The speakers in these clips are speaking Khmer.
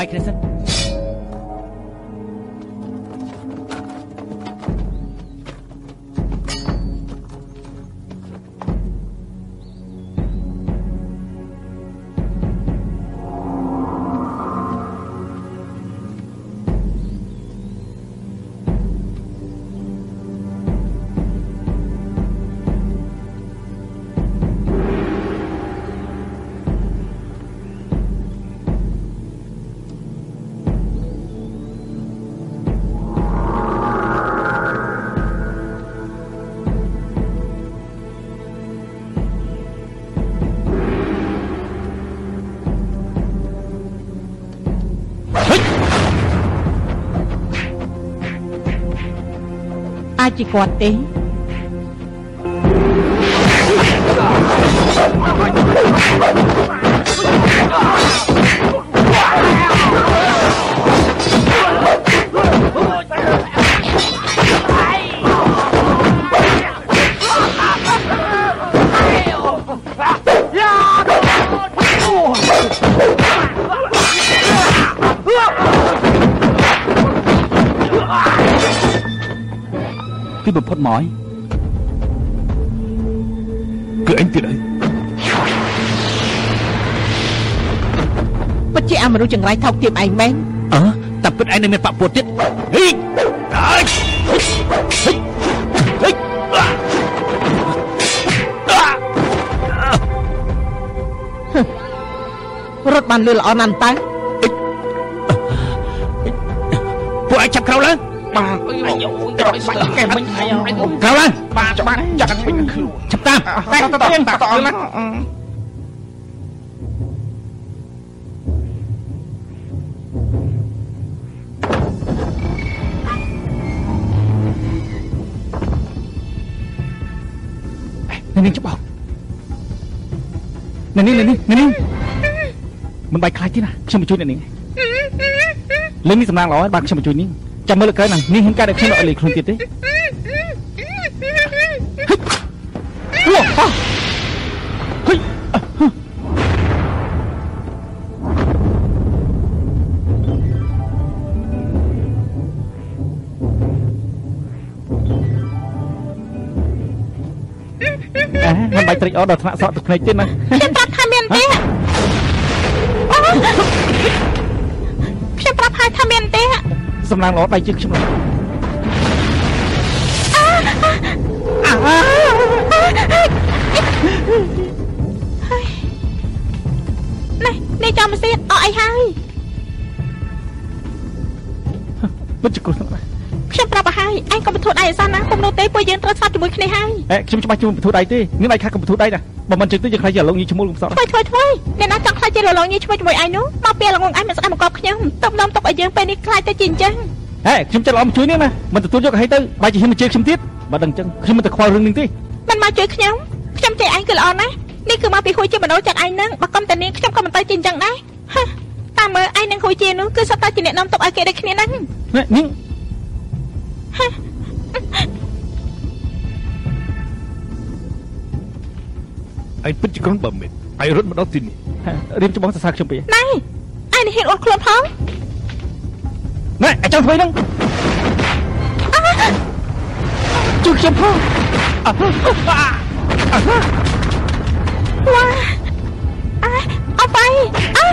បែក គ្នា សិនអាចជាគាត់ទេទីបំផុតមកហើយគឺអញទៀតហើយពិតជាអមនុស្សចង្រៃថោកទាបឯងមែនអើតែពិតឯងនៅមានបាក់ពួតទៀតហីអើយហីហីអាអារត់បានលឿនល្អណាស់តើពួកឯងចាប់ក្រោលឡើងបាទអាយ ក្រោយស្ដាប់កែមិញអាយក្រោលឡើងបាទបាទចាក់ពេញខ្លួនចាប់តាមតែតតតតអត់ណានៅនេះច្បាស់នៅនេះនៅនេះនៅនេះមិនបាច់ខ្លាចទេណាខ្ញុំមកជួយអ្នកនេះលេងនេះសំណាងល្អហើយបានខ្ញុំមកជួយនេះ ចាំមើលលើក្រោយណានេះហ៊ានកាត់ឲ្យខ្ញុំអត់លេងខ្លួនទៀតទេអូអោះហុយអ่ะហឺអេមិនបាច់ត្រេកអរដល់ថ្នាក់សក់ទឹកភ្នែកទេណាខ្ញុំប្រាប់ សំណាងល្អដៃជើងខ្ញុំឡើយអានេះនេះចាំមកទៀតអស់អីហើយពិតជាគ្រោះថ្នាក់ណាស់ខ្ញុំប្រាប់ឲ្យហើយឯងកុំបធូរដៃអសនណាគុំនោះទេពួកយើងត្រូវស្វាត់ជាមួយគ្នាហើយអេខ្ញុំច្បាស់ជួយបធូរដៃទេនេះដៃខាត់កុំបធូរដៃណា បើមិនចឹងទេយើងខ្លាចជាឡងញីឈ្មោះលោកផ្សោតធ្វើធ្វើធ្វើអ្នកណាចង់ខ្លាចជារលងញីជាមួយជាមួយឯងនោះមកពីល្ងងឯងមិនស្ដាប់មកកប់ខ្ញុំទុកនំទុកឲ្យយើងពេលនេះខ្លាចទៅជាអញ្ចឹងហេខ្ញុំចិត្តល្អមកជួយនេះណាមិនទទួលយកឲ្យទៅបែរជាហ៊ានមកជេរខ្ញុំទៀតបើដឹងចឹងខ្ញុំមិនទៅខ្វល់រឿងនេះទេមិនមកជួយខ្ញុំខ្ញុំចេះឯងគឺល្អណាស់នេះគឺមកពីហួយជាបដោចាត់ឯងនឹងបើកុំតានាងខ្ញុំក៏មិនទៅជាអញ្ចឹងដែរហ៎តាមមើលឯងនឹងហួយជានោះគឺសុទ្ធតែជាអ្នកនាំទុកឲ្យគេដូចគ្នាហ្នឹងនេះ ឯងពិតជាក្រុងបើមិនឯងរត់មកដល់ទីនេះរៀមច្បងសរសើរខ្ញុំពេកណែឯងនេះហ៊ានអត់ខ្លួនផងណែអាចចង់ធ្វើហ្នឹងជួយខ្ញុំផងអើវ៉ាអើអត់បាយអើ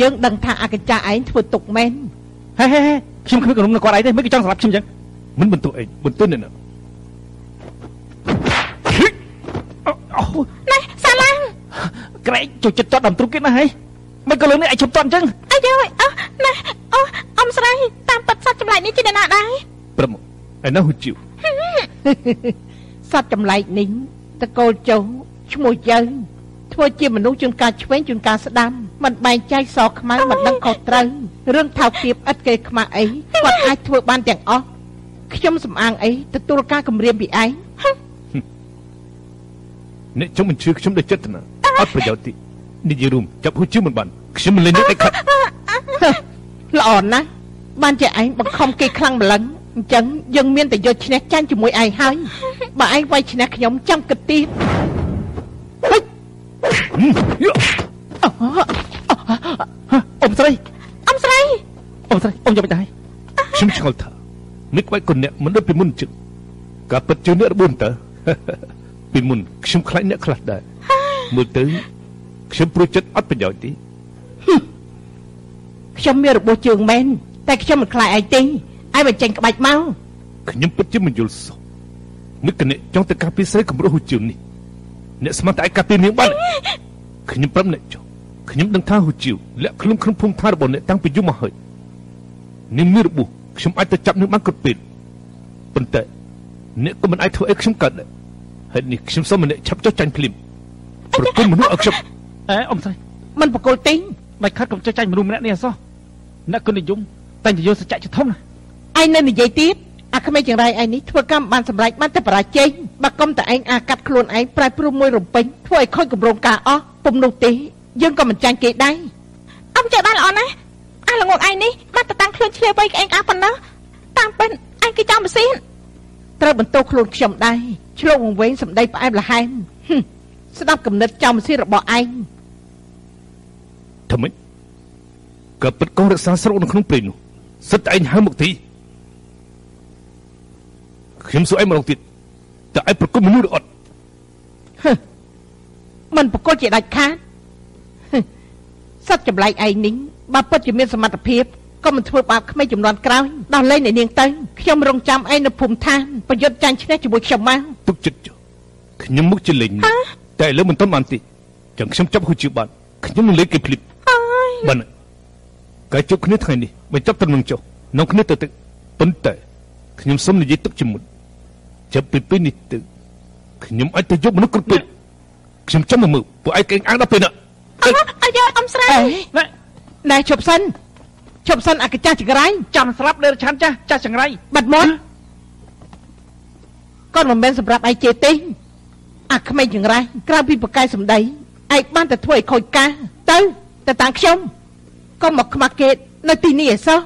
យើងដឹងថាអកញ្ចាឯងធ្វើទុកមែនហេហេហេខ្ញុំគ្មានក្រុមនឹងគាត់អីទេមិនគេចង់សម្រាប់ខ្ញុំចឹងមិនបន្ទោឯងបន្ទោនេះ ក្រែកជួយចិត្តចត់ដំទ្រុកគេណាហេមិនក៏លើនេះឯងឈប់តន់ចឹងអាយអើណែអូអ៊ំស្រីតាមប៉ັດសត្វចម្លែកនេះជាអ្នកណាដែរប្រមឯណោះហ៊ូជីវសត្វចម្លែកនេះតកូលចុះឈ្មោះយើងធ្វើជាមនុស្សជួនកាលឆ្វេងជួនកាលស្ដាំមិនបែងចែកសខ្មៅមិនដឹងខុសត្រូវរឿងថោកទាបឥតគេខ្មាស់អីគាត់អាចធ្វើបានទាំងអស់ខ្ញុំសំអាងអីទទួលការគម្រាមពីឯងអ្នកចង់មិនជឿខ្ញុំដូចចិត្តណា អត់ប្រយោជន៍ទេនិយាយរួមចាប់ហ៊ូជីវមិនបានខ្ញុំមិនលេងនឹងឯខាត់ល្អណាស់បានជាឯងបង្ខំគេខ្លាំងម្លឹងអញ្ចឹងយើងមានតែយកឈ្នះចាញ់ជាមួយឯងហើយបើឯងវាយឈ្នះខ្ញុំចាំគិតទៀតហិចអ៊ំស្រីអ៊ំស្រីអ៊ំស្រីអ៊ំយកមិនដែរខ្ញុំឆ្ងល់ថានេះក្បាច់កូនអ្នកមិនដូចពីមុនជឹងការពិតជាអ្នករបួនតើពីមុនខ្ញុំខ្លាចអ្នកខ្លះដែរ មើលទៅខ្ញុំព្រួយចិត្តអត់ប្រយោជន៍ទេខ្ញុំមានរបួសជើងមែនតែខ្ញុំមិនខ្លាចឯងទេឯងបញ្ចេញក្បាច់មកខ្ញុំពិតជាមិនយល់សោះនឹកកអ្នកចង់ទៅការពារស្រីកម្រោះហូជឿននេះអ្នកស្មានតែឯការពារនាងបានខ្ញុំប្រាប់អ្នកចុះខ្ញុំដឹងថាហូជឿលាក់ខ្លួនក្នុងភូមិឋានរបស់អ្នកតាំងពីយូរមកហើយនាងមានរបួសខ្ញុំអាចទៅចាប់នាងបានគ្រប់ពេលប៉ុន្តែអ្នកក៏មិនអាចធ្វើអីខ្ញុំកើតដែរហើយនេះខ្ញុំសូមអ្នកឆាប់ចុះចាញ់ភ្លាម ប្រគល់មនុស្សឲ្យខ្ញុំអេអ៊ំស្រីមិនបកគលទេបាច់ខាត់កុំចុះចាញ់មនុស្សម្នាក់នេះអសោះអ្នកគុណនិយមតែនិយាយសច្ចៈជាធំណាឯងនៅនិយាយទៀតអាក្មេងចង្រៃឯងនេះធ្វើកម្មបានសម្រេចបានតែបរាជ័យបើកុំតែឯងអាកាត់ខ្លួនឯងប្រែប្រួលមួយរំពេញធ្វើឲ្យខូចគម្រោងការអស់ពុំនោះទេយើងក៏មិនចាញ់គេដែរអ៊ំចេះបានល្អណាស់អាល្ងងឯងនេះបានទៅតាំងខ្លួនឆ្លៀវវៃក្អេងអាប៉ុណ្ណោះតាមពិនឯងគឺចំបសៀនត្រូវបន្ទោខ្លួនខ្ញុំដែរឆ្លងវង្វេងសម្ដីផ្អែមល្ហែមហឹម ស្ដាប់គំនិតចំសៀនរបស់ឯងធ្វើម៉េចក៏ពិតកងរក្សាស្រុកនៅក្នុងព្រៃនោះសិតតែឯងហៅមកទីខ្ញុំសួរឯងម្ដងទៀតតើឯងប្រគល់មនុស្សឬអត់មិនបកគលជាដាច់ខាតហឹមសត្វចម្លែកឯងនេះបើពិតជាមានសមត្ថភាពក៏មិនធ្វើបាបក្មេងចំនួនក្រោយដោះលែងអ្នកនាងទៅខ្ញុំរងចាំឯងនៅភូមិឋានប្រយុទ្ធចាញ់ឈ្នះជាមួយខ្ញុំមកទុកចិត្តចុះខ្ញុំមុខជាលេង តែឥឡូវមិនទាន់បានទេចឹងខ្ញុំចាប់ហូជាបានខ្ញុំនឹងលេងគេភ្លីបអើយបានកាយជប់គ្នាថ្ងៃនេះបញ្ចប់ត្រឹមនឹងចុះនាំគ្នាទៅទឹកប៉ុន្តែខ្ញុំសុំនិយាយទុកជាមុនចាប់ពីពេលនេះទៅខ្ញុំអាចទៅយកមនុស្សគ្រប់ពេលខ្ញុំចាំមកមើលពួកឯងកេងអាងដល់ពេលណាអើអាយអ៊ំស្រីអេណែណែជប់សិនជប់សិនអកចាស់ចង្រៃចាំស្រាប់លើឆាន់ចាស់ចាស់ចង្រៃបាត់មុនគាត់មិនមែនសម្រាប់ឯងជេរទេ អាក្មេងចង្រៃក្រៅពីប្រកែកសម្ដីឯងបានតែធ្វើឲ្យខូចការទៅទៅតាមខ្ញុំកុំមកខ្មាស់គេនៅទីនេះឯសោះ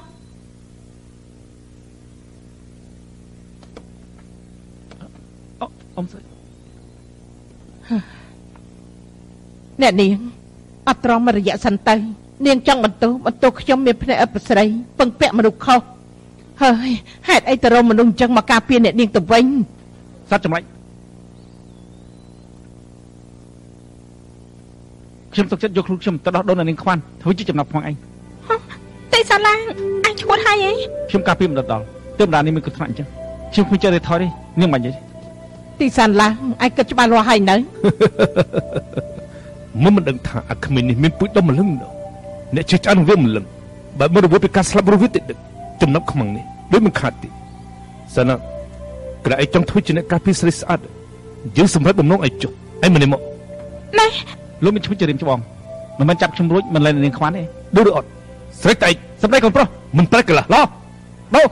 អអ៊ំស្រីអ្នកនាងអត់ត្រង់មករយៈសិនទៅនាងចង់បន្ទោសបន្ទោសខ្ញុំមានភ្នែកអប្សរីពឹងពាក់មនុស្សខុសហើយហេតុអីទៅរកមនុស្សអញ្ចឹងមកការពារអ្នកនាងទៅវិញសត្វចម្លែក ខ្ញុំទុកចិត្តយកខ្លួនខ្ញុំទៅដោះដូននៅនាងខ្វាន់ធ្វើជាចំណាប់ផងឯងទេសាឡាងអញឈួតហើយអីខ្ញុំការពារមិនដល់ទើបម្ដងនេះមានគ្រោះថ្នាក់អញ្ចឹងខ្ញុំគ្មានចិត្តទេថយទេនាងមិននិយាយទេទីសានឡើងឯងគិតច្បាស់លាស់ហើយនៅមុំមិនដឹងថាអាក្មេងនេះមានពូជដុំម្លឹងនោះអ្នកជឿឆ្អើនឹងវាម្លឹងបើមិនរវល់ពីការស្លាប់រស់វាតិចតិចចំណាប់ខ្មាំងនេះដូចមិនខាតទេសិនណាក្រែងចង់ធ្វើជាអ្នកការពារស្រីស្អាតយើងសម្រាប់បំណងឲ្យចុះឯងមិនមកណែ លោកមានឈ្មោះជារៀមច្បងមិនមែនចាប់ខ្ញុំរួចមិនលែងនាងខ្វាន់ទេដូចឬអត់ស្រីតែឯងសម្ដីកូនប្រុសមិនប្រែកន្លះឡោដូ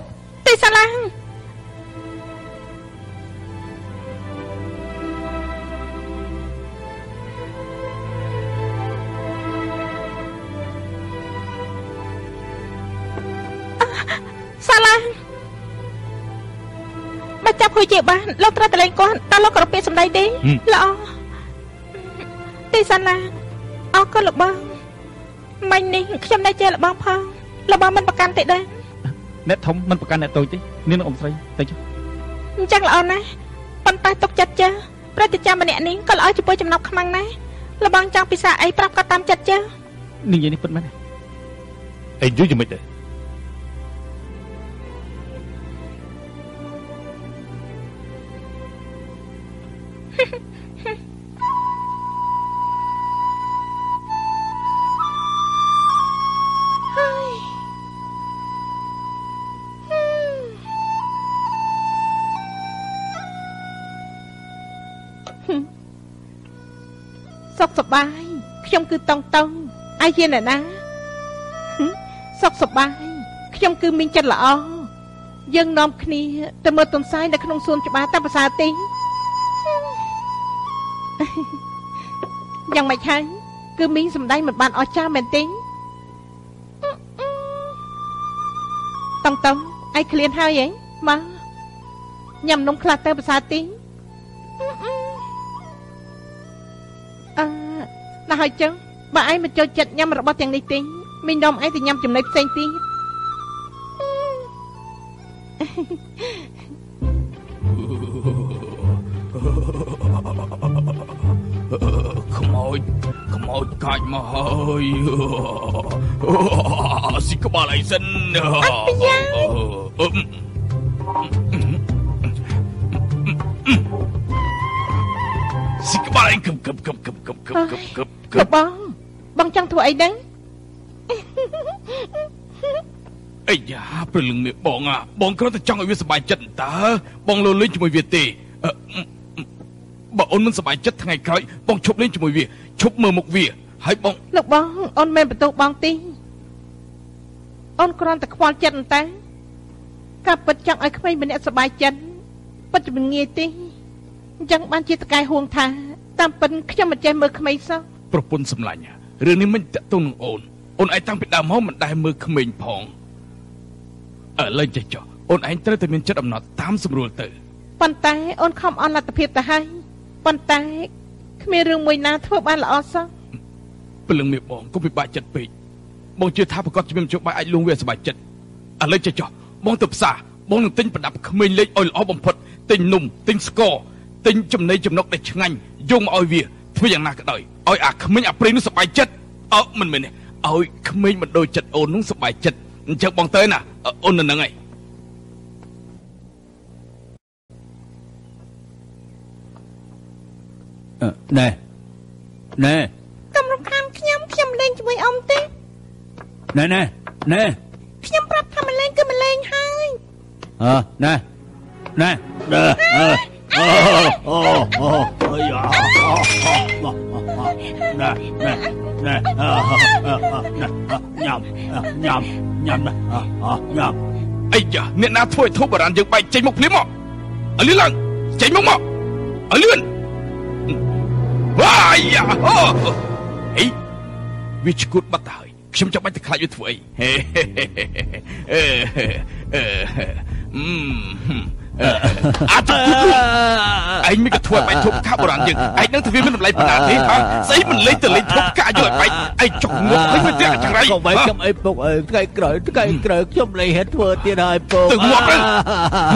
ទេសាឡាងអ่ะសាឡាងមកចាប់ហួយជាបានលោកត្រូវតលែងគាត់តើលោកក៏រពាសម្ដីទេល្អ ទេសាឡាងអរគុណលោកបងមិញនេះខ្ញុំនៅជាលោកបងផងលោកបងមិនប្រកាន់ទេដែរអ្នកធំមិនប្រកាន់អ្នកតូចទេនាងនឹងអ៊ំស្រីទៅចុះអញ្ចឹងល្អណាស់ប៉ុន្តែទុកចិត្តចាប្រតិចាំម្នាក់នេះក៏ល្អចំពោះចំណាប់ខ្មាំងណាស់លបងចង់ពិសាអីប្រាប់គាត់តាមចិត្តចានាងនិយាយនេះពិតមែនទេឯងយល់យ៉ាងម៉េចដែរ តង់តង់ឯងជាអ្នកណាហឹមសុខសប្បាយខ្ញុំគឺមានចិត្តល្អយើងនាំគ្នាទៅមើលទុនសាយនៅក្នុងសួនច្បារតែភាសាទេយ៉ាងម៉េចហើយគឺមីងសំដែងមិនបានអស្ចារ្យមែនទេតង់តង់ឯងឃ្លានហើយហ៎មកញ៉ាំនំខ្លះទៅភាសាទេអឺហើយចឹង បើឯងមិនចូលចិត្តញ៉ាំរបស់ទាំងនេះទេមីងនាំឯងទៅញ៉ាំចំណីផ្សេងទៀតខ្មោចខ្មោចកាច់មកហើយស៊ីក្បាលអីសិនអត់ប្រយ៉ាស៊ីក្បាលអីកឹបកឹបកឹបកឹបកឹបកឹបកឹបកឹបកឹលបបង បងចង់ធ្វើអីដឹងអីយ៉ាព្រលឹងមេបងអាបងគ្រាន់តែចង់ឲ្យវាសប្បាយចិត្តតើបងលលេងជាមួយវាទេអឺបើអូនមិនសប្បាយចិត្តថ្ងៃក្រោយបងឈប់លេងជាមួយវាឈប់មើលមុខវាហើយបងលោកបងអូនមិនបន្ទោសបងទេអូនគ្រាន់តែខ្វល់ចិត្តតែការពិតចង់ឲ្យក្មេងម្នាក់សប្បាយចិត្តពិតជាមិនងាយទេអញ្ចឹងបានជាតកែហួងថាតាមពិនខ្ញុំមិនចេះមើលក្មេងសោះប្រពន្ធសម្លាញ់ រឿងនេះមិនតាក់ទងនឹងអូនអូនឯងតាំងពីដើមមកមិនដែលមើលក្មេងផងឥឡូវចេះចុះអូនឯងត្រូវតែមានចិត្តអំណត់តាមស្រួលទៅប៉ុន្តែអូនខំអន់លទ្ធភាពទៅហើយប៉ុន្តែគ្មានរឿងមួយណាធ្វើបានល្អសោះព្រលឹងមេបងកុំពិបាកចិត្តពេកបងជឿថាប្រកាសជំនុំជោបាយអាចលួងវាសប្បាយចិត្តឥឡូវចេះចុះបងទៅផ្សារបងនឹងទិញប្រដាប់ក្មេងលេខឲ្យល្អបំផុតទិញនំទិញស្ករទិញចំណីចំណុកដែលឆ្ងាញ់យកមកឲ្យវា ធ្វើយ៉ាងណាក៏ដោយឲ្យអាក្មេងអាព្រេងនោះសប្បាយចិត្តអើមិនមែនទេឲ្យក្មេងមិនដូចចិត្តអូននោះសប្បាយចិត្តអញ្ចឹងបងទៅណាអូននៅនឹងហើយណែណែកុំរំខានខ្ញុំខ្ញុំលេងជាមួយអ៊ំទេណែណែណែខ្ញុំប្រាប់ថាមិនលេងគឺមិនលេងហើយអឺណែណែ ណែអឺអូអូអូអាយ៉ាណែណែណែញ៉ាំញ៉ាំញ៉ាំណាញ៉ាំអីយ៉ាអ្នកណាធ្វើឲ្យធូបបារានយើងបែកចេញមកភ្លាមមកអលឿនឡើងចេញមកមកអលឿនវ៉ាយ៉ាអូអីវាឈួតបាត់ទៅហើយខ្ញុំចាំបាច់ទៅខ្លាចវាធ្វើអីហេអឺអឺ អឺអាចគូឯងមិនក៏ធ្វើឲ្យបែកធូបកាបុរាណយើងឯងនឹងទៅវាមានតម្លៃប៉ុណ្ណាទេហ៎ស្អីមិនលេងទៅលេងធូបកាយកឲ្យបែកឯងចុកងប់ហើយវាទៀតចង្រៃកុំឲ្យខ្ញុំអីពុកអើថ្ងៃក្រោយថ្ងៃក្រោយខ្ញុំលែងហេតុធ្វើទៀតហើយពុកទៅងាប់ទៅ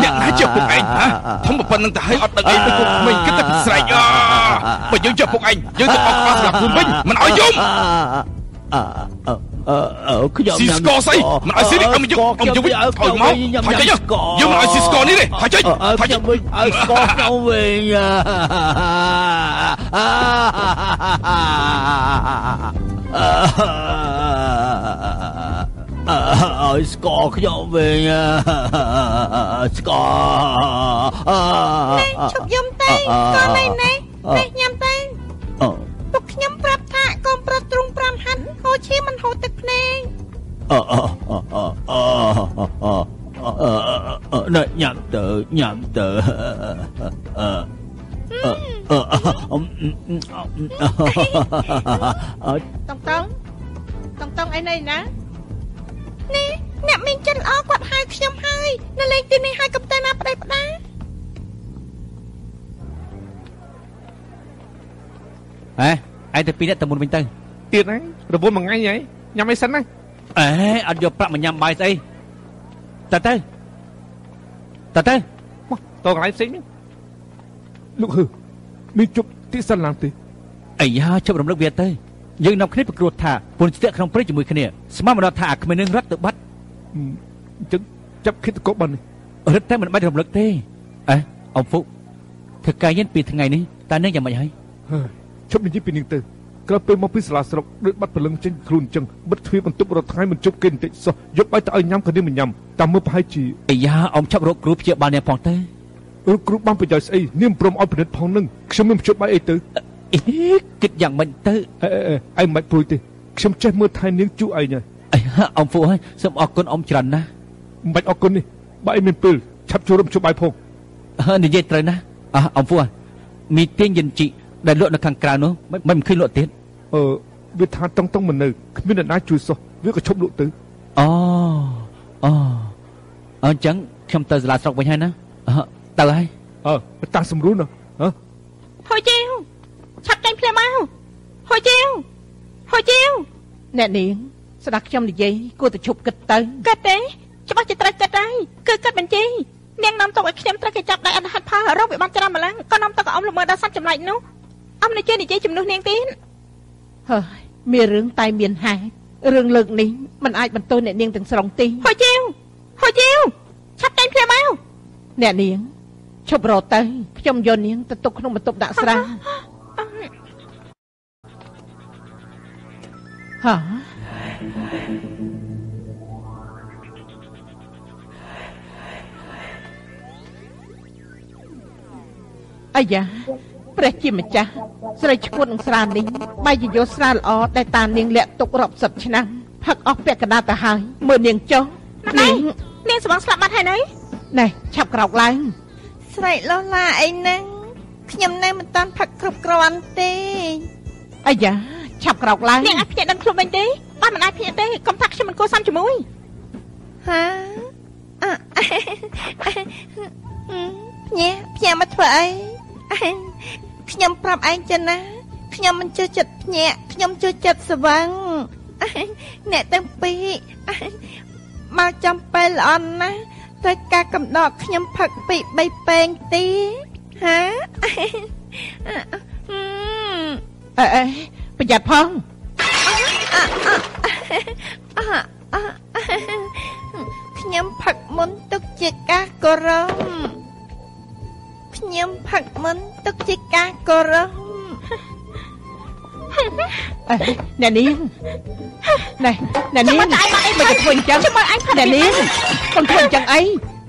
អ្នកណាជាពុកឯងហ៎ធំប៉ុណ្្នឹងទៅឲ្យអត់ដឹងអីទៅគុំក្មេងគិតតែពីស្រែកអបើយើងជាពុកឯងយើងទៅអស់ក្បាលសម្រាប់ភូមិវិញមិនឲ្យយំអឺអឺអឺខ្ញុំស៊ីស្ករស្អីមិនឲ្យស៊ីនេះអមយកអ Ờ, xin score say. Mà xin đi, ông giúp, ông với Thôi máu, phải chơi chứ Nhưng mà xin score đi đi, phải chơi Phải chơi với Score nhau mình Ờ, score nhau mình Score Này, chụp giùm tay. Con này này. Này, nhầm tay. ហាន់ហូរឈាមមិនហូរទឹកភ្នែកណែញ៉ាំទៅញ៉ាំទៅអឺអឺអឺតងតងតងតងអីណៃណានេះអ្នកមានចិត្តល្អគាត់ហៅខ្ញុំហើយនៅលេងទីនេះហើយកុំតែណាប្តេផ្ដាអេឯងទៅពីរនាក់ទៅមុនវិញទៅ ទៀតហើយរវល់មួយថ្ងៃហើយញ៉ាំអីសិនណាអេអត់យកប្រាក់មកញ៉ាំបាយស្អីតើទៅតើទៅមកតកន្លែងផ្សេងវិញលោកហឺមានជប់ទីសិនឡើងទេអាយ៉ាជប់រំលឹកវាទៅយើងនាំគ្នាប្រគ្រោះថាពុនស្ទាក់ក្នុងព្រៃជាមួយគ្នាស្មានមិនដល់ថាអាគ្មាននឹងរត់ទៅបាត់អញ្ចឹងចាប់គិតកបបាននេះរត់តែមិនបាច់រំលឹកទេអេអ៊ំហ្វុកធ្វើការយិនពីថ្ងៃនេះតើនឹងយ៉ាងម៉េចហើយហើយឈប់និយាយពីនឹងទៅ ក្រោយពេលមកពីសាលាស្រុកដូចបាត់ព្រលឹងចេញខ្លួនអញ្ចឹងបិទទ្វារបន្ទប់រាល់ថ្ងៃមិនជប់គេបន្តិចសោះយកបាយទៅឲ្យញ៉ាំក៏នេះមិនញ៉ាំតាមមើលប្រហែលជាអាយ៉ាអ៊ំឆាប់រកគ្រូព្យាបាលអ្នកផងទៅអឺគ្រូបានប្រយោជន៍ស្អីនាងព្រមឲ្យពិនិត្យផងនឹងខ្ញុំមិនជប់បាយអីទៅអេគិតយ៉ាងម៉េចទៅអេអេអេឯងមិនព្រួយទេខ្ញុំចេះមើលថែនាងជូអីហើយអាយ៉ាអ៊ំហ្វុកហើយសូមអរគុណអ៊ំច្រើនណាស់មិនបាច់អរគុណនេះបើឯងមានពេលឆាប់ចូលរួមជប់បាយផងអឺនិយាយត្រូវណាស់អ่ะអ៊ំហ្វុកមីទៀងយិនជី ដែលលក់នៅខាងក្រៅនោះមិនមិនឃើញលក់ទៀតអឺវាថាតង់តង់មិននៅគ្មានអ្នកណាជួយសោះវាក៏ឈប់លក់ទៅអូអូអញ្ចឹងខ្ញុំទៅសាលាស្រុកវិញហើយណាអឺទៅហើយអើតាំងស្រួលណាហ៎ហូចជីវឆាប់ចេញភ្លាមមកហូចជីវហូជីវអ្នកនាងស្ដាប់ខ្ញុំនិយាយគួរតែឈប់គិតទៅគិតទេច្បាស់ជាត្រូវគិតហើយគឺគិតបញ្ជីនាងនាំទុកឲ្យខ្ញុំត្រូវគេចាប់ដៃអត់ហាត់ផលរកវាបានច្រើនម្ល៉េះក៏នាំទុកឲ្យអ៊ំល្មើដល់សត្វចម្លែកនោះ អ៊ំនៅជឿនិយាយជំនួសនាងទៀតហើយមានរឿងតែមានហេតុរឿងលើកនេះมันអាចបន្ទោសអ្នកនាងទាំងស្រុងទេហូជីវហូជីវឆាប់តែងភ្លាមមកអ្នកនាងឈប់រត់ទៅខ្ញុំយកនាងទៅទុកក្នុងបន្ទប់ដាក់ស្រាហាអាយ៉ា ព្រះជាម្ចាស់ស្រីឈួតនឹងស្រានេះបែរជាយកស្រាល្អដែលតានាងលាក់ទុករាប់សិបឆ្នាំផឹកអស់ពាក់កណ្ដាលទៅហើយមើលនាងចុះណែនាងនាងស្បងស្លាប់បាត់ហើយនៅណែឆាប់ក្រោកឡើងស្រែកលោះឡាអីហ្នឹងខ្ញុំនៅមិនតាន់ផឹកគ្រប់គ្រាន់ទេអាយ៉ាឆាប់ក្រោកឡើងនាងអាចភ្ញាក់ដឹងខ្លួនវិញទេបើមិនអាចភ្ញាក់ទេកុំថាខ្ញុំមិនគួរសំជាមួយហាអ่ะភ្ញាក់ភ្ញាក់មកធ្វើអី ខ្ញុំប្រាប់ឯងចឹងណាខ្ញុំមិនជឿចិត្តភ្ញាក់ខ្ញុំជឿចិត្តស្វឹងអ្នកទាំងពីរមកចំពេលល្អណាស់ត្រូវការកំដកខ្ញុំផឹកពីរបីពេងទីហាអេអេប្រយ័ត្នផងខ្ញុំផឹកមុនទុកជាការគោរព ខ្ញុំផឹកមុនទុកជាការគោរពអេអ្នកនាងណែអ្នកនាងចាំមើលតែឯងបាត់អីមិនទៅធ្វើអញ្ចឹងចាំមើលឯងផឹកអ្នកនាងកុំធ្វើអញ្ចឹងអី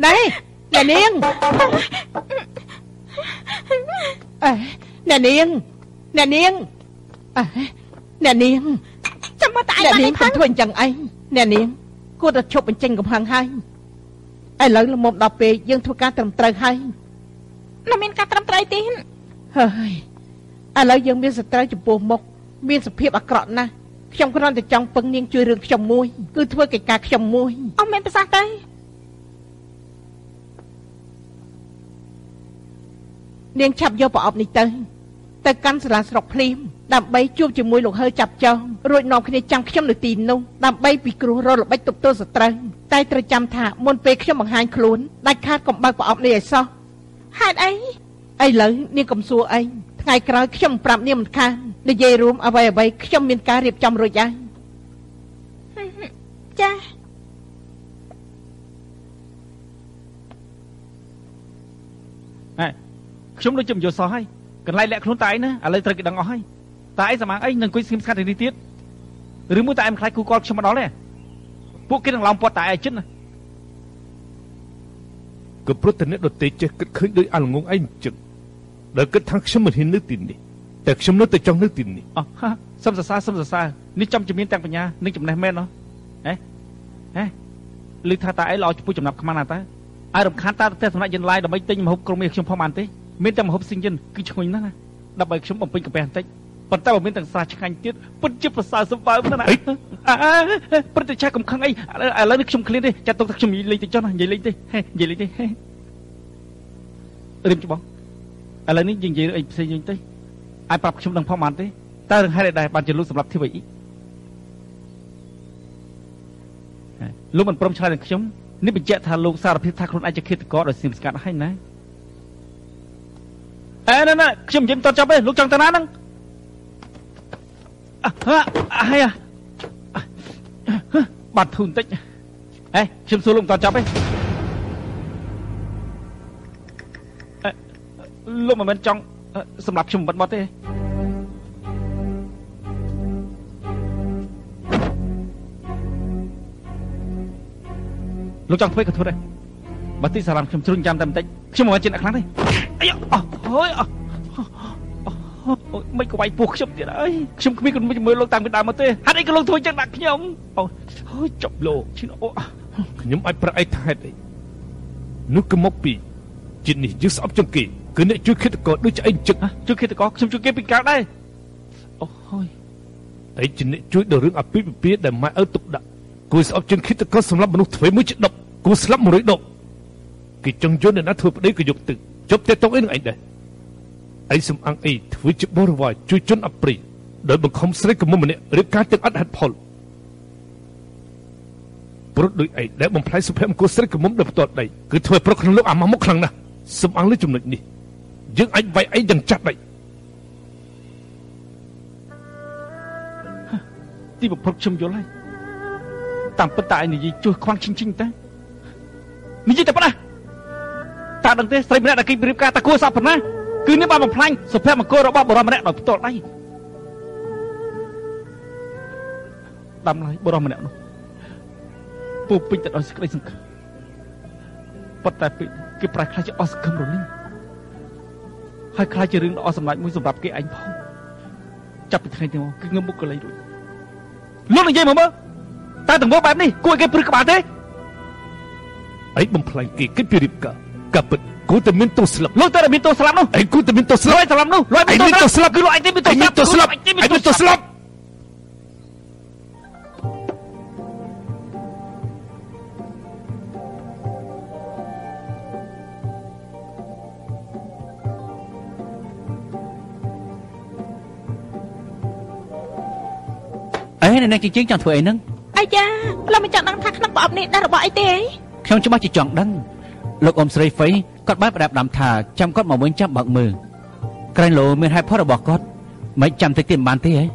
ណែអ្នកនាងអេអ្នកនាងអ្នកនាងអេអ្នកនាងចាំមើលតែឯងអ្នកបាត់នាអីងផឹកុំកធ្វើអញ្ចឹងអីអ្នកនាងគួរតែឈប់បញ្ចេញកំហឹងហើយឥឡូវល្មមដល់ពេលយើងធ្វើការត្រឹមត្រូវហើយ នៅមានការត្រឹមត្រូវទេហើយឥឡូវយើងមានសត្រូវចំពោះមុខមានសភាពអាក្រក់ណាស់ខ្ញុំគ្រាន់តែចង់ពឹងនាងជួយរឿងខ្ញុំមួយ គឺធ្វើកិច្ចការខ្ញុំមួយអ៊ំមានប្រសាសន៍ទេនាងឆាប់យកប្រអប់នេះទៅទៅកាន់សាលាស្រុកភ្លាមដើម្បីជួបជាមួយលោកហើចាប់ចងរួចនាំគ្នាចាំខ្ញុំនៅទីនោះដើម្បីពិគ្រោះរកល្បិចទប់ទល់សត្រូវតែត្រូវចាំថាមុនពេលខ្ញុំបង្ហាញខ្លួនដាច់ខាតកុំបើកប្រអប់នេះឲ្យសោះ ហេតុអីឥឡូវនាងកុំសួរអីថ្ងៃក្រោយខ្ញុំប្រាប់នាងមិនខាននិយាយរួមអ្វីអ្វីខ្ញុំមានការរៀបចំរួចហើយចាហេខ្ញុំដូចជាមិនយល់សោះហើយកន្លែងលាក់ខ្លួនតែឯងណាឥឡូវត្រូវគេដឹងអស់ហើយតែឯងសមងអីនឹងអង្គុយស្ងៀមស្ងាត់នេះទៀតឬមួយតែឯងខ្លាចគូកលខ្ញុំមកដល់ទេពួកគេនឹងឡោមពាត់តែឯងចិត្តណា ក៏ព្រោះតែអ្នកដទៃចេះគិតឃើញដោយអាល្ងងឯងអញ្ចឹងដែលគិតថាខ្ញុំមិនហ៊ាននៅទីនេះតែខ្ញុំនៅតែចង់នៅទីនេះអោះហាសុំសរសើរសុំសរសើរនេះចំជំនាញទាំងបញ្ញានិងចំណេះមែនណោះហេហេឮថាតាឯងល្អចំពោះចំណាប់ខ្មាំងណាតើឲ្យរំខានតាទៅផ្ទះសំណាក់យិនឡាយដើម្បីទិញម្ហូបក្រុមនេះខ្ញុំផងបានទេមានតែម្ហូបស៊ីងយិនគឺឈ្ងុយណាស់ណាដើម្បីខ្ញុំបំពេញកាពះបន្តិច ប៉ុន្តែបើមានទាំងស្រាឆ្ងាញ់ទៀតពិតជាប្រសើរសម្បើមណាស់ណាអើព្រឹត្តិឆាកំខឹងអីឥឡូវនេះខ្ញុំឃ្លានទេចាត់ទុកថាខ្ញុំនិយាយលេងទៅចុះណានិយាយលេងទេហេនិយាយលេងទេហេរៀមច្បងឥឡូវនេះយើងនិយាយរឿងអីផ្សេងវិញទេអាចប្រាប់ខ្ញុំដឹងផងបានទេតើរឿងហេតុអីដែរបានជាលោកសម្រាប់ធីវអ៊ីលោកមិនព្រមឆ្លើយនឹងខ្ញុំនេះបញ្ជាក់ថាលោកសារភាពថាខ្លួនឯងជាឃាតករដោយស្ងៀមស្ងាត់ហើយណាអេណែណែខ្ញុំនិយាយមិនតន់ចប់ទេលោកចង់ទៅណាហ្នឹង អ่ะហើយបាត់ធូនតិចហេខ្ញុំសួរលោកមិនតន់ចប់ទេអេលោកមិនមែនចង់សម្រាប់ខ្ញុំបិទបត់ទេលោកចង់ធ្វើក៏ធ្វើដែរបើទីសារ៉ាំខ្ញុំជ្រុញចាំតែបន្តិចខ្ញុំមិនមែនជាអ្នកខ្លាំងទេអាយអោះហើយអោះ អូយមិនក៏វាយពោះខ្ញុំទៀតអើយខ្ញុំគ្មានគុណមើលលោកតាំងពីដើមមកទេហេតុអីក៏លោកធ្វើចឹងដាក់ខ្ញុំអូហើយចប់លោកឈិនអូខ្ញុំអាចប្រអែកថាហេតុអីនោះគឺមកពីជាតិនេះយើងស្អប់ជាងគេគឺអ្នកជួយឃាតករដូចឆ្អែងចឹកជួយគេតកខ្ញុំជួយគេពីកាលដែរអូហើយតែជាអ្នកជួយដល់រឿងអាពាហ៍ពិពាហ៍ដែលម៉ែឪទុកដាក់គួរស្អប់ជាងឃាតករសម្រាប់មនុស្សទ្វេមួយជាដប់គួរស្លាប់100ដប់គេចង់យល់អ្នកណាធ្វើប្តីក៏យកទឹកជប់តែតងអីនឹងឯងដែរ ឯងសំអាងអីធ្វើជាបរិវារជួយជនអព្រីដោយបង្ខំស្រីកមុំម្នាក់រៀបការទាំងអត់ហេតុផលព្រោះដោយឯងដែលបំផ្លាញសុភមង្គលស្រីកមុំដោយផ្ទាល់ដីគឺធ្វើប្រុសក្នុងលោកអាម៉ាមុខខ្លាំងណាស់សំអងលើចំណុចនេះយើងអាចវាយឯងយ៉ាងចាត់ដីទីបំផុតខ្ញុំយល់ហើយតាមពិតតាឯងនិយាយជួសខ្វាំងឈិញឈិញតានិយាយតែប៉ុណ្ណាតាដឹងទេស្រីម្នាក់ដែលគេរៀបការតាគួរសពប៉ុណ្ណា គឺនេះបានបំផ្លាញសុភមង្គលរបស់បរិមម្នាក់ដោយផ្ទាល់ដៃដាំឡើយបរិមម្នាក់នោះពូពេញទៅដោយសេចក្តីសង្ឃឹមប៉ុន្តែពេកគេប្រែខ្លាចជាអស់សង្ឃឹមរលីងហើយខ្លាចជារឿងដ៏អស់សម្លាញ់មួយសម្រាប់គេឯងផងចាប់ពីថ្ងៃនេះមកគឺងើបមុខកលែងរួចលោកនិយាយមកមើលតើទង្វើបែបនេះគួរឲ្យគេព្រឹកក្បាលទេអីបំផ្លាញគេគិតពីរៀបការកាពិត គួរតែមានទោសស្លាប់លោកតើមានទោសស្លាប់នោះអីគួរតែមានទោសស្លាប់ស្លាប់នោះលោកមានទោសស្លាប់គឺលោកឯងទេមានទោសស្លាប់ទោសស្លាប់អីមានទោសស្លាប់អេអ្នកជាជាងចង់ធ្វើអីហ្នឹងអាយ៉ាលោកមិនចង់ដឹងថាក្នុងប្រអប់នេះដែររបស់អីទេខ្ញុំច្បាស់ជាចង់ដឹងលោកអ៊ំស្រីហ្វៃ គាត់បានប្រដាប់ដាំថាចាំគាត់មកវិញចាំបើកមើលក្រែងលោមានហេតុផលរបស់គាត់មិនចាំតិចទៀតមិនបានទេហ៎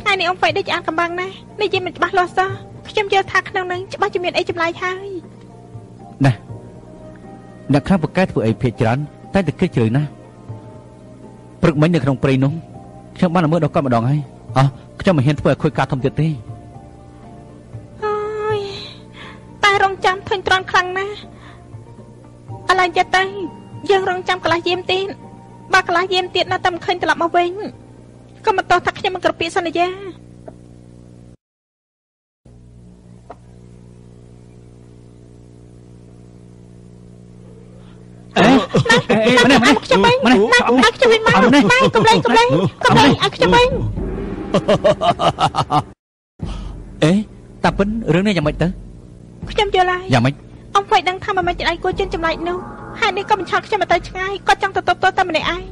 ថ្ងៃនេះអ៊ំហ្វៃដូចអានកំបាំងណាស់នេះជាមិនច្បាស់លាស់សោះខ្ញុំយល់ថាក្នុងនឹងច្បាស់ជាមានអីចម្លែកហើយណាអ្នកខ្លះប្រកែធ្វើអីភ័យច្រើនតែតែគិតជ្រៅណាស់ព្រឹកមិញនៅក្នុងព្រៃនោះខ្ញុំបានមើលដល់គាត់ម្ដងហើយអោះខ្ញុំមិនហ៊ានធ្វើឲ្យខូចការធំទៀតទេអើយតែរងចាំធុញទ្រាន់ខ្លាំងណាស់ ឥឡូវចិត្តទៅយើងរងចាំកន្លះយាមទៀតបើកន្លះយាមទៀតនៅតែមិនឃើញត្រឡប់មកវិញក៏មិនតោះថាខ្ញុំមិនក្រពីសន្យាអេម្នាក់ម្នាក់ខ្ញុំវិញម្នាក់ឲ្យខ្ញុំវិញមកម៉ែកំឡេងកំឡេងកំឡេងឲ្យខ្ញុំវិញអេតាពិនរឿងនេះយ៉ាងម៉េចទៅខ្ញុំយល់ហើយយ៉ាងម៉េច អង្គភ័យដឹងថាមិនមែនជាដៃគូជិនចម្លែកនោះហើយនេះក៏មិនឆក់ខ្ញុំទៅឆ្ងាយគាត់ចង់ទៅតបតតែម្នាក់ឯង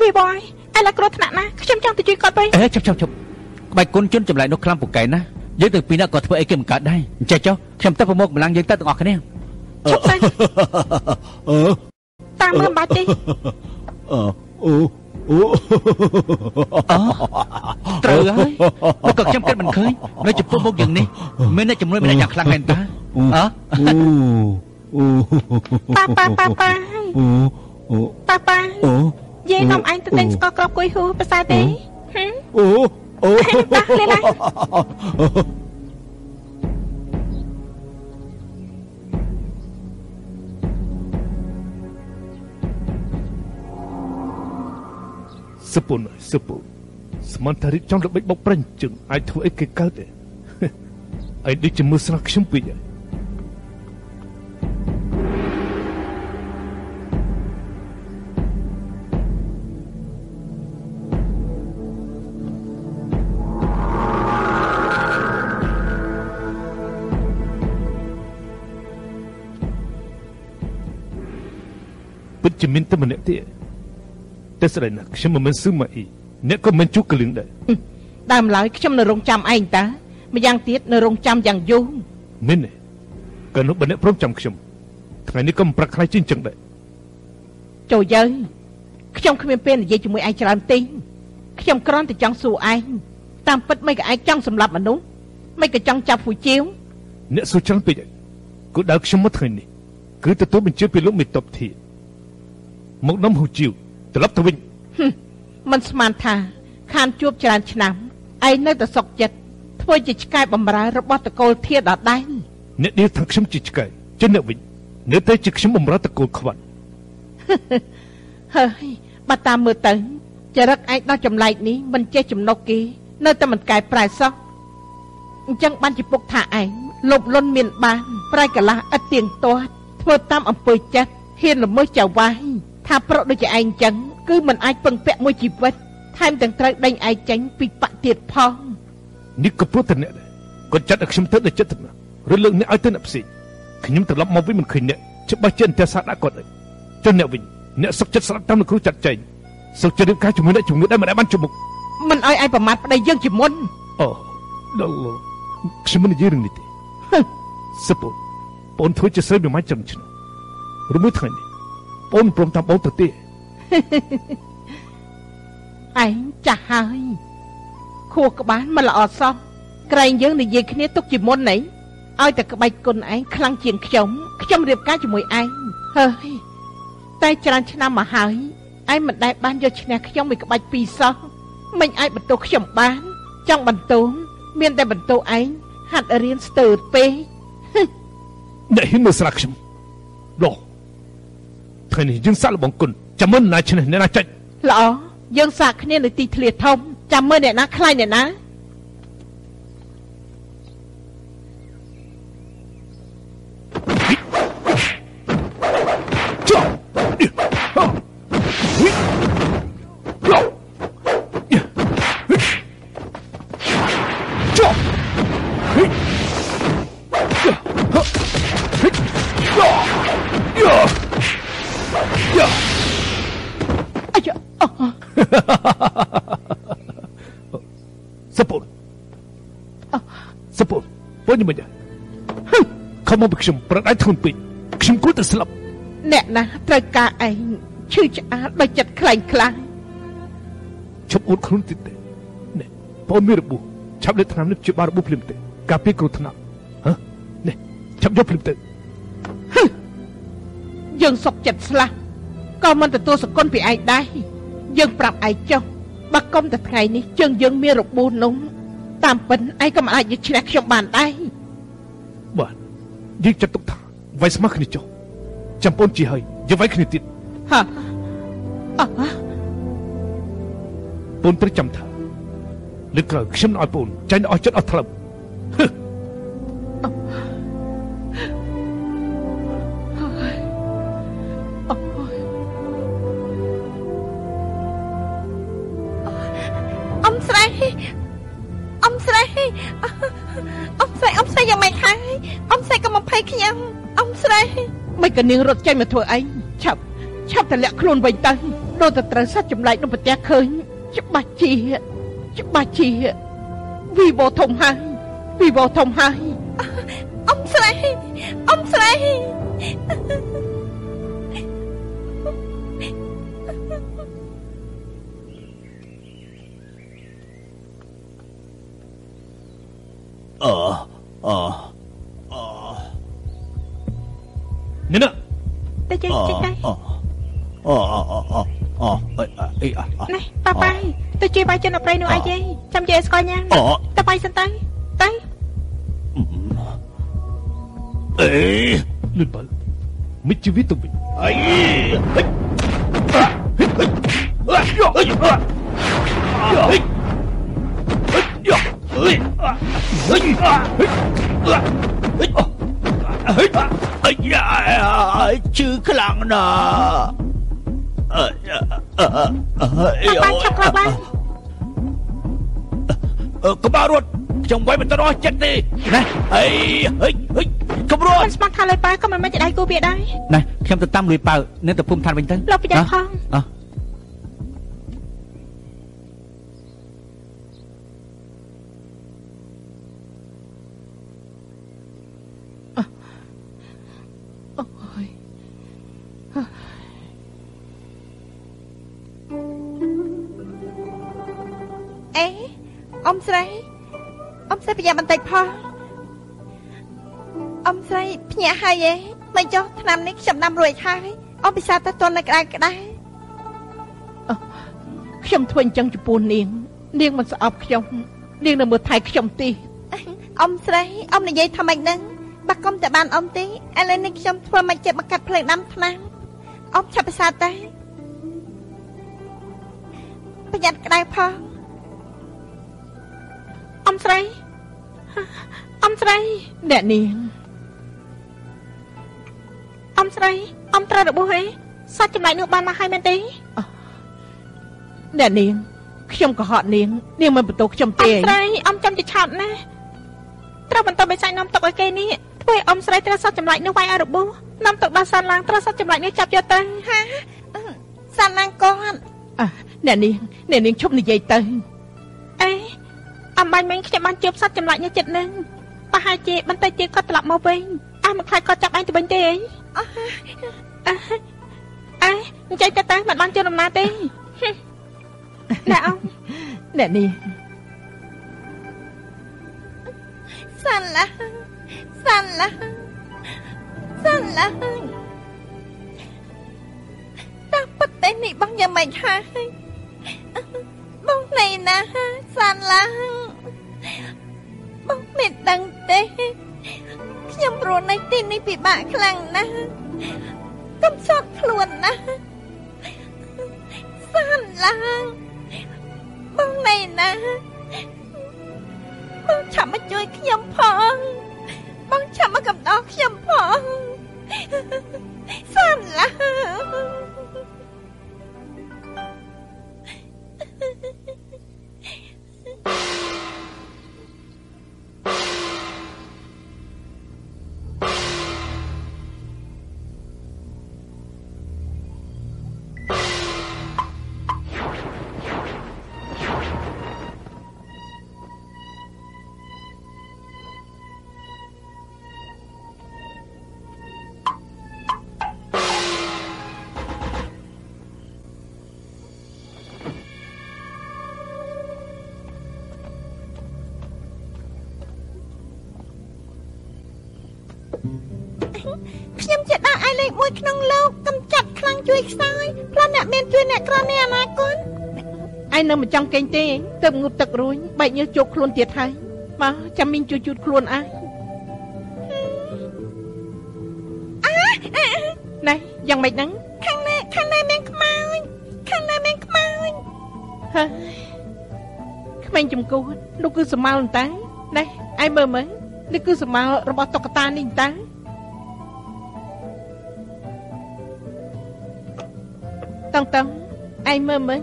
វីបយឥឡូវគ្រោះថ្នាក់ណាខ្ញុំចង់ទៅជួយគាត់វិញអេជប់ជប់ជប់ក្បាច់គុណជន់ចម្លែកនោះខ្លាំងពូកែណាយើងទៅពីរនាក់ក៏ធ្វើអីគេមិនកើតដែរអញ្ចឹងចុះខ្ញុំទៅប្រមុខកម្លាំងយើងទៅទាំងអស់គ្នាជប់ទៅអឺតាមមើលបាច់ទេអឺអូអូត្រូវហើយមកក៏ខ្ញុំគិតមិនឃើញនៅចំពោះមុខយ៉ាងនេះមានអ្នកជំនួយមានអ្នកយ៉ាងខ្លាំងមែនតា អើអូប៉ាប៉ាប៉ាប៉ាអូអូប៉ាប៉ាអូយាយនាំអញទៅទិញស្ករគ្រាប់គួយហ៊ូប្រសើរទេអូអូប៉ាលេឡៃសពុនសពុស្មានតារិចចង់ល្បិចបុកប្រាញ់ជឹងអាចធ្វើអីគេកើតទេឯងដូចជាមើលស្រស់ខ្ញុំពេកហើយ ជាមានតែម្នាក់ទេតែស្រីណាខ្ញុំមិនមែនស៊ឺម៉ាអ៊ីអ្នកក៏មិនជុកកលឹងដែរដើមឡើយខ្ញុំនៅរងចាំឯងតាម្យ៉ាងទៀតនៅរងចាំយ៉ាងយូរមែនទេក៏នោះបើអ្នកព្រមចាំខ្ញុំថ្ងៃនេះក៏មិនប្រាក់ខ្លាយជាងចឹងដែរចូលយើងខ្ញុំគ្មានពេលនិយាយជាមួយឯងច្រើនទេខ្ញុំគ្រាន់តែចង់សួរឯងតាមពិតមិនក៏ឯងចង់សម្លាប់មនុស្សមិនក៏ចង់ចាប់ហ្វូជាវអ្នកសួរច្រើនពេកគូដៅខ្ញុំមកថ្ងៃនេះគឺទទួលបញ្ជាពីលោកមេតបធា មកនំហ៊ូជាវត្រឡប់ទៅវិញមិនស្មានថា ខានជួបច្រើនឆ្នាំឯងនៅតែសុកចិត្តធ្វើជាឆ្កែបំរើរបស់តកូលធាដដែលអ្នកនេះថាខ្ញុំជាឆ្កែចិនអ្នកវិញនៅតែជាខ្ញុំបំរើតកូលខ្វាត់ហើយបើតាមមើលទៅចរិតឯងដល់ចម្លែកនេះមិនចេះចំណុកគេនៅតែមិនកែប្រែសោះអញ្ចឹងបានជាពុកថាឯងលុបលុនមានបានប្រែកលាស់ឥតទៀងទាត់ធ្វើតាមអំពើចិត្តហ៊ានល្មើសចៅវាយ ថាប្រុសដូចជាឯងចឹងគឺមិនអាចពឹងពាក់មួយជីវិតថែមទាំងត្រូវដេញឯងចេញពីបាក់ទៀតផងនេះក៏ព្រោះតែអ្នកដែរគាត់ចាត់ឲ្យខ្ញុំទៅដល់ចិត្តទៅឬលើកអ្នកឲ្យទៅអ្នកផ្សេងខ្ញុំត្រឡប់មកវិញមិនឃើញអ្នកច្បាស់ជាអន្តរសាដាក់គាត់ហើយចុះអ្នកវិញអ្នកសុកចិត្តស្ដាប់តាមលោកគ្រូចាត់ចែងសុខចិត្តរៀបការជាមួយអ្នកជំងឺដែលមិនដែលបានជួបមុខមិនអោយឯងប្រមាថប្តីយើងជាមុនអូដល់ខ្ញុំមិននិយាយរឿងនេះទេសពុបងធ្វើជាស្រីមួយម៉ាច់ចំឆ្នាំរមួយថ្ងៃនេះ បងព្រមតាមបងទៅទេឯងចាស់ហើយខួរក្បាលមិនល្អសោះក្រែងយើងនិយាយគ្នាទុកជាមុនណីឲ្យតែក្បាច់គុណឯងខ្លាំងជាងខ្ញុំខ្ញុំរៀបការជាមួយឯងហើយតែច្រើនឆ្នាំមកហើយឯងមិនដែលបានយកឈ្នះខ្ញុំមួយក្បាច់ពីរសោះមិនអាចបន្ទោសខ្ញុំបាន ចង់បន្ទោសមានតែបន្ទោសឯងហាត់រៀនស្ទើរពេកអ្នកហ៊ានមើលស្រាខ្ញុំឡោះ ថ្ងៃនេះយើងសាក់លបងគុណចាំមើលណាឈ្នះអ្នកណាចាច់ល្អយើងសាក់គ្នានៅទីធ្លាធំចាំមើលអ្នកណាខ្លាញ់អ្នកណា មកពីខ្ញុំប្រដៅធ្ងន់ពេកខ្ញុំគួរតែស្លាប់អ្នកណាត្រូវការឯងឈឺឆ្អាលដោយចិត្តខ្លាំងខ្លាំងឈប់អួតខ្លួនតិចទេនេះបងមានរបួសឆាប់លេបថ្នាំនេះជាបារបួសភ្លាមទេការពារគ្រោះថ្នាក់ហ៎នេះឆាប់យកភ្លាមទៅយើងសុកចិត្តស្លាប់ក៏មិនទទួលសគុណពីឯងដែរយើងប្រាប់ឯងចុះបើកុំតែថ្ងៃនេះជើងយើងមានរបួសនោះតាមពិនឯងក៏មិនអាចយកឈ្នះខ្ញុំបានដែរបាទ យើងចាត់ទុកថាវាយស្មើគ្នាចុះចាំពូនជាហើយយើងវាយគ្នាទៀតហាអើពូនត្រូវចាំថាលើកក្រោយខ្ញុំនឹងឲ្យពូនចាញ់អស់ចិត្តអស់ថ្លើមអំ ក៏នាងរត់ចេញមកធ្វើអីឆាប់ឆាប់តែលាក់ខ្លួនវិញទៅដូចតែត្រូវសត្វចម្លែកនៅប្រទះឃើញច្បាស់ជាច្បាស់ជាវីវធំហើយវីវធំហើយអំស្រីអំស្រីអអអ នេះណាទៅចេញចេញដែរអអអអអអអីអនេះប៉ាប៉ាទៅជួយបាយចិនអប្រៃនោះអាយទេចាំយាយស្គាល់ញ៉ាំទៅបាយសិនទៅទៅអេលឿនបាល់មិជីវិតទៅវិញអីហិចហិចហិចហិចហិចហិច អើយហិចហិចហិចអាយ៉ាជឺខ្លាំងណាស់អើយបានឆាប់ខ្លះបានកុំអរត់ខ្ញុំវាយមិនទៅអស់ចិត្តទេណាអីហិចហិចកុំរត់ស្មាត់ថាលុយប៉ៅក៏មិនមិនចដៃគូវាដែរណាខ្ញុំទៅតាមលុយប៉ៅនៅទៅភូមិឋានវិញទៅលោកប្រយ័ត្នផង អ៊ំស្រីប្រយ័ត្នបន្តិចផងអ៊ំស្រីភ្ញាក់ហើយឯងមិនចុះឆ្នាំនេះខ្ញុំដាំរួចហើយអ៊ំពិសាទៅតន់នៅក្តៅក្តៅខ្ញុំធ្វើអញ្ចឹងចំពោះនាង នាងមិនស្អប់ខ្ញុំនាងនៅមើលថៃខ្ញុំទីអ៊ំស្រីអ៊ំនិយាយថាម៉េចហ្នឹងបាក់កុំតែបានអ៊ំទេឥឡូវនេះខ្ញុំធ្វើមកចិត្តមកកាត់ភ្លើងដាំឆ្នាំអ៊ំឆាប់ពិសាតែប្រយ័ត្នក្តៅផង អ៊ំស្រីអ៊ំស្រីអ្នកនាងអ៊ំស្រីអ៊ំត្រូវរបួសអីសាច់ចម្លែកនោះបានមកហើយមែនទេអ្នកនាងខ្ញុំក៏ហត់នាងនាងមិនបន្ទោខ្ញុំទេអ៊ំស្រីអ៊ំចាំជាឆោតណាត្រូវបន្តបិសាច់នាំទុកឲ្យគេនេះធ្វើឲ្យអ៊ំស្រីត្រូវសាច់ចម្លែកនោះវាយឲ្យរបួសនាំទុកដល់សានឡាងត្រូវសាច់ចម្លែកនេះចាប់យកទៅហាសានឡាងគាត់អអ្នកនាងអ្នកនាងឈប់និយាយទៅអេ អំបញ្ញមិញខ្ញុំបានជួបសត្វចម្លាក់នេះចិត្តនឹងប្រហែលជាបន្តិចទៀតគាត់ត្រឡប់មកវិញអើមិនខ្លាចគាត់ចាប់អញទៅវិញទេអីអើអើអញ្ចឹងទៅទៅមិនបានជួបដំណើរទេអ្នកអង្គអ្នកនេះសាន់ឡាសាន់ឡាសាន់ឡាតាប៉តែនេះបងយ៉ាងម៉េចហើយបងណៃណាសាន់ឡា បងមិនដឹងទេខ្ញុំរស់នៅទីនេះពិបាកខ្លាំងណាស់កំសត់ខ្លួនណាស់សាន់ឡាបងណៃណាបងឆាប់មកជួយខ្ញុំផងបងឆាប់មកកំដរខ្ញុំផងសាន់ឡា ខ្ញុំជាដៅឯលេខ1ក្នុងលោកកំចាត់ខ្លាំងជួយខ្សោយផ្លាអ្នកមានជួយអ្នកក្រនេះអនាគតឯនៅមិនចង់កេងទេទៅងូតទឹករួញបែកញើសជោគខ្លួនទៀតហើយមកចាំមីងជួយជូតខ្លួនអើអើណែយ៉ាងម៉េចហ្នឹងខាងនេះខាងនេះមានខ្មោចខាងនេះមានខ្មោចហើយក្មេងចំគួតនោះគឺសមោលតាណែឯងមើលមើលនេះគឺសមោលរបស់តុក្កតានេះតា តឹងតឹងឯងមើលមើល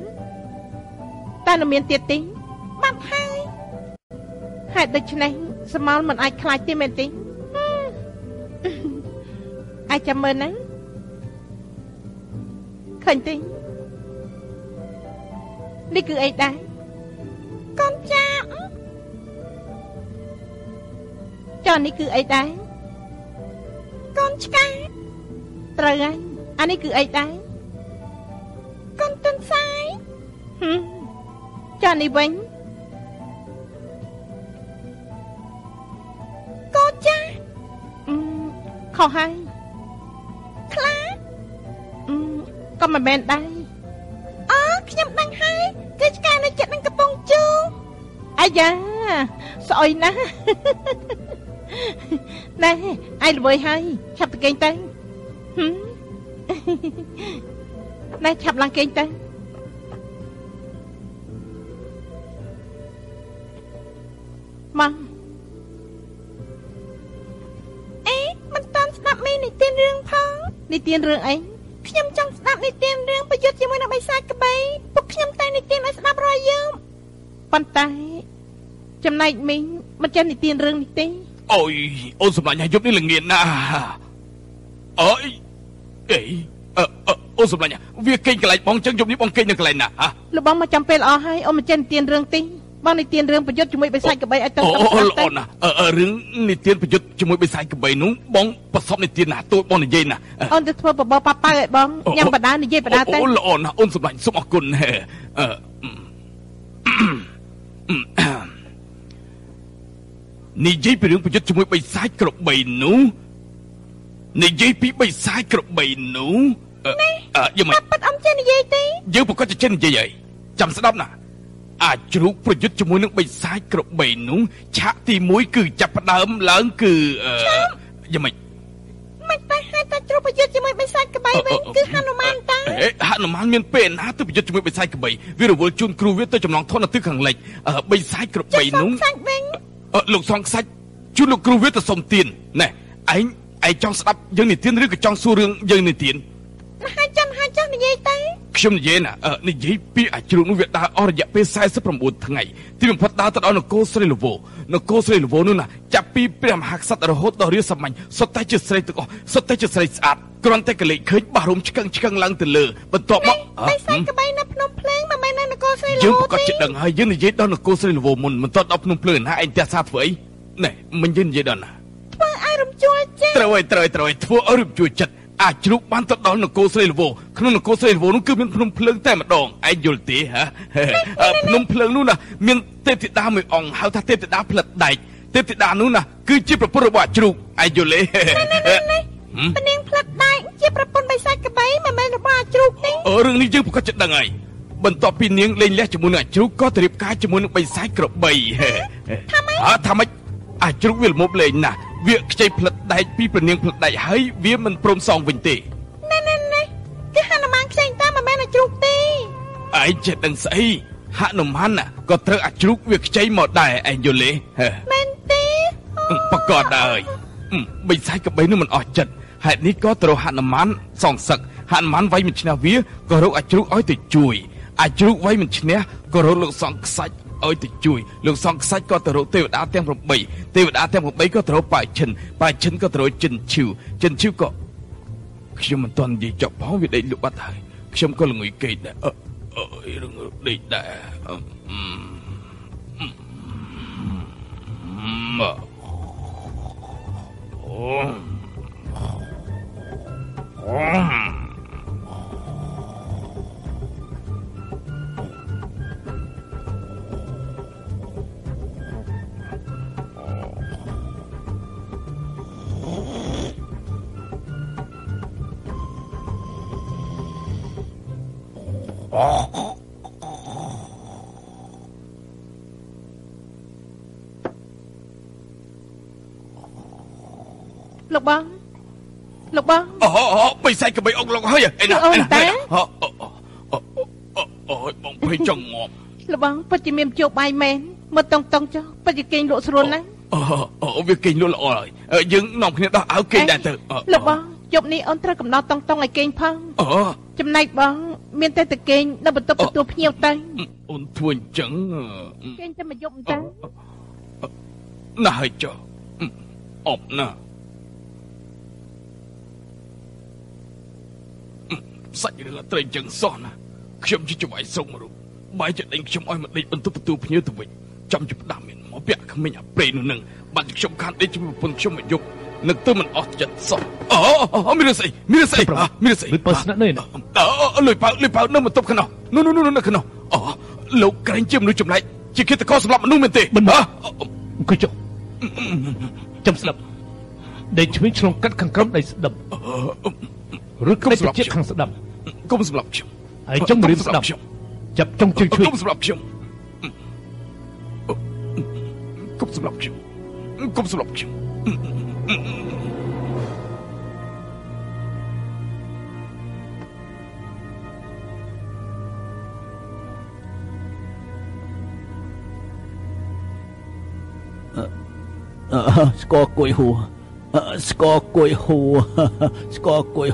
តើនៅមានទៀតទេបាត់ហើយហេតុដូច្នេះសមោលមិនអាចខ្លាចទេមែនទេអាចចាំមើលណាឃើញទេនេះគឺអីដែរកូនចាប់ចុះនេះគឺអីដែរកូនឆ្កែត្រូវហើយអានេះគឺអីដែរ កូនទុនសាយចានេះវិញកូនចាខុសហើយខ្លាក៏មិនមែនដែរអូខ្ញុំដឹងហើយគឺឆ្កែនៅចិត្តនឹងកំពង់ជូអាយ៉ាស្អុយណាស់ណែឯងល្វើយហើយឆាប់ទៅគេងទៅ ណែឆាប់ឡើងគេងទៅមកអេមិនតាន់ស្ដាប់មេនិទានរឿងផងនិទានរឿងអីខ្ញុំចង់ស្ដាប់និទានរឿងប្រយុទ្ធជាមួយនឹងបិសាចក្បីពួកខ្ញុំតែនិទានឲ្យស្ដាប់រាល់យប់ប៉ុន្តែចំណែកមីងមិនចេះនិទានរឿងនេះទេអូយអូនសម្លាញ់យប់នេះល្ងាចណាស់អើយអេអឺអូនសម្លាញ់ វាគេងកន្លែងបងចឹងយប់នេះបងគេងនៅកន្លែងណាហ៎លោកបងមកចាំពេលអស់ហើយអូនមិនចេះនិទានរឿងទេបងនិទានរឿងប្រយុទ្ធជាមួយបិសាចកបីឲ្យទៅអូល្អណាស់អឺរឿងនិទានប្រយុទ្ធជាមួយបិសាចកបីនោះបងប្រសពនិទានណាទូបងនិយាយណាអូនទៅធ្វើបបប៉ាប៉ៅឲ្យបងញ៉ាំបដានិយាយបដាទៅអូល្អណាស់អូនសម្លាញ់សូមអរគុណអឺនិយាយពីរឿងប្រយុទ្ធជាមួយបិសាចក្របីនោះនិយាយពីបិសាចក្របីនោះ អឺយ៉ាងម៉េចប៉ាត់អំចេះនិយាយទេយើងប្រកាសចេះនិយាយហើយចាំស្ដាប់ណាអាចជ្រូកប្រយុទ្ធជាមួយនឹងបិសាចក្របីនោះឆាកទី1គឺចាប់ផ្ដើមឡើងគឺយ៉ាងម៉េចមិនតែហើយតែជ្រូកប្រយុទ្ធជាមួយបិសាចក្បីវិញគឺហនុមានតាហនុមានមានពេលណាទៅប្រយុទ្ធជាមួយបិសាចក្បីវារវល់ជូនគ្រូវាទៅចំណងធននៅទិសខាងលិចបិសាចក្របីនោះសាច់វិញលោកសងខ្សាច់ជួយលោកគ្រូវាទៅសុំទានណែឯងឯងចង់ស្ដាប់យើងនិទានឬក៏ចង់សួររឿងយើងនិទាន ហើយចាំហើយចង់និយាយទៅខ្ញុំនិយាយណានិយាយពីអាជ្រូកនោះវាដើរអស់រយៈពេល49ថ្ងៃទីបំផុតដើរទៅដល់នគរស្រីលវោនគរស្រីលវោនោះណាចាប់ពីព្រះមហាក្សត្ររហូតដល់រាជសម្ាញ់សុទ្ធតែជាស្រីទាំងអស់សុទ្ធតែជាស្រីស្អាតគ្រាន់តែកលេចឃើញបោះរុំឆ្កឹងឆ្កឹងឡើងទៅលើបន្ទាប់មកបិសាចក្បីនៅភ្នំភ្លើងមិនមែននៅយើងប្រកាសចិត្តដឹងហើយយើងនិយាយដល់នគរស្រីលវមុនមិនទាន់ដល់ភ្នំភ្លើណាឯងផ្ទះសាធ្វើអីណែមិនយើងនិយាយដល់ណាធ្វើឲ្យរំជួលចិត្តត្រូវហើយត្រូវហើយត្រូវហើយធ្វើឲ្យរំជួយចិត្ត អាចជ្រូកបានទៅដល់នគរស្រីលវក្នុងនគរស្រីលវនោះគឺមានភ្នំភ្លើងតែម្ដងឯងយល់ទេហ៎អឺភ្នំភ្លើងនោះណាមានទេពធីតាមួយអង្គហៅថាទេពធីតាផ្លិតដែកទេពធីតានោះណាគឺជាប្រពន្ធរបស់អាជ្រូកឯងយល់ទេប៉នាងផ្លិតដែកជាប្រពន្ធបិសាចក្បីមិនមែនរបស់អាជ្រូកទេអឺរឿងនេះយើងប្រកាសចិត្តដឹងហើយបន្ទាប់ពីនាងលេងលះជាមួយនឹងអាជ្រូកក៏ទៅរៀបការជាមួយនឹងបិសាចក្របីថាម៉េចអើថាម៉េចអាជ្រូកវាល្មមលេងណាស់ វាខ្ចីផ្លិតដែកពីព្រះនាងផ្លិតដែកហើយវាមិនព្រមសងវិញទេណែណែណែគេហនុមានខ្ចីតាមមិនមែនអាជ្រូកទេឯងចេះដឹងស្អីហនុមានណាក៏ត្រូវអាជ្រូកវាខ្ចីមកដែរឯងយល់ទេហេមែនទេប្រកបដែរអឺបិសាចក្របីនោះមិនអស់ចិត្តហេតុនេះក៏ត្រូវហនុមានសងសឹកហនុមានវាយមិនឈ្នះវាក៏រកអាជ្រូកឲ្យទៅជួយអាជ្រូកវាយមិនឈ្នះក៏រកលោកសង្ឃខ្សាច់ ឲ្យទៅជួយលោកសង្ឃខ្សាច់ក៏ទៅរកទេវតាទាំង8ទេវតាទាំង8ក៏ទៅរកប៉ាឈិនប៉ាឈិនក៏ទៅរកចិនឈីវចិនឈីវក៏ខ្ញុំមិនទាន់និយាយចប់ផងវាដេកលក់បាត់ហើយខ្ញុំក៏ល្ងុយគេកដែរអឺអើយរឿងដេកដែរអឺអឺអឺអូអូ លោកបងលោកបងអូអូបិសាចកបីអុកឡុកហើយឯណាអូនតាអូអូអូអូអូបងភ័យចង់ងាប់លោកបងពិតជាមានជោគបាយមែនមើលតង់តង់ចុះពិតជាគេងលក់ស្រួលណាស់អូអូវាគេងលក់ល្អហើយយើងនាំគ្នាដោះអាវគេងដែរទៅលោកបងយប់នេះអូនត្រូវកំណត់តង់តង់ឲ្យគេងផងអូចំណែកបង មានតែតែគេងនៅបន្ទប់ទទួលភ្ញៀវទៅអូនធ្វើអញ្ចឹងគេងតែមួយយប់ទៅណាស់ហើយចុះអប់ណាសាច់រឿងអត្រីអញ្ចឹងសោះណាខ្ញុំជាចង្វាយស្រុកមរុបាយចិត្តដេញខ្ញុំឲ្យមកដេកបន្ទប់បន្ទូភ្ញៀវទៅវិញចាំជិះផ្ដាំមានមកពាក់ក្មេងអាប្រេនោះនឹងបាត់ខ្ញុំខានដេកជាមួយប្រពន្ធខ្ញុំមកយប់ នឹកទៅមិនអស់ចិត្តសោះអូមានរឿងស្អីមានរឿងស្អីមានរឿងស្អីលុយបើស្នាក់នៅនេះអឺលុយប៉ៅលុយប៉ៅនៅបន្ទប់ខ្នោះនោះនោះនោះនៅខ្នោះអូលោកក្រែងជាមនុស្សចម្លែកជាគិតតកសម្រាប់មនុស្សមែនទេមិនមកហ៎អង្គុយចុះចាំស្ដាប់ដេកឆ្វេងឆ្លងកាត់ខាងក្រោមដៃស្ដាប់ឬក៏ស្លាប់ជាតិខាងស្ដាប់កុំសម្រាប់ខ្ញុំហើយចង់រៀនស្ដាប់ខ្ញុំចាប់ចង់ជើងឆ្វេងកុំសម្រាប់ខ្ញុំកុំសម្រាប់ខ្ញុំកុំសម្រាប់ខ្ញុំ អឺស្គរគួយហួរអឺស្គរគួយហួរស្គរគួ